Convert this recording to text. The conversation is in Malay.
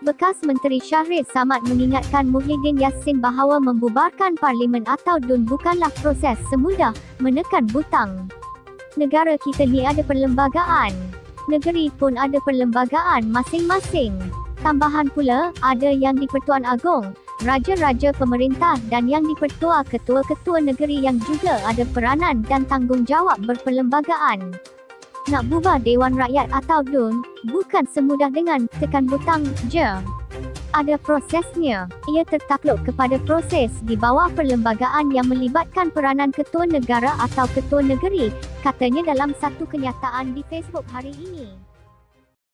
Bekas Menteri Syahrir Samad mengingatkan Muhyiddin Yassin bahawa membubarkan parlimen atau DUN bukanlah proses semudah menekan butang. Negara kita ni ada perlembagaan. Negeri pun ada perlembagaan masing-masing. Tambahan pula, ada yang di Pertuan Agong, raja-raja pemerintah dan yang di Pertua ketua-ketua negeri yang juga ada peranan dan tanggungjawab berperlembagaan. Nak bubar Dewan Rakyat atau DUN, bukan semudah dengan tekan butang je. Ada prosesnya. Ia tertakluk kepada proses di bawah perlembagaan yang melibatkan peranan ketua negara atau ketua negeri, katanya dalam satu kenyataan di Facebook hari ini.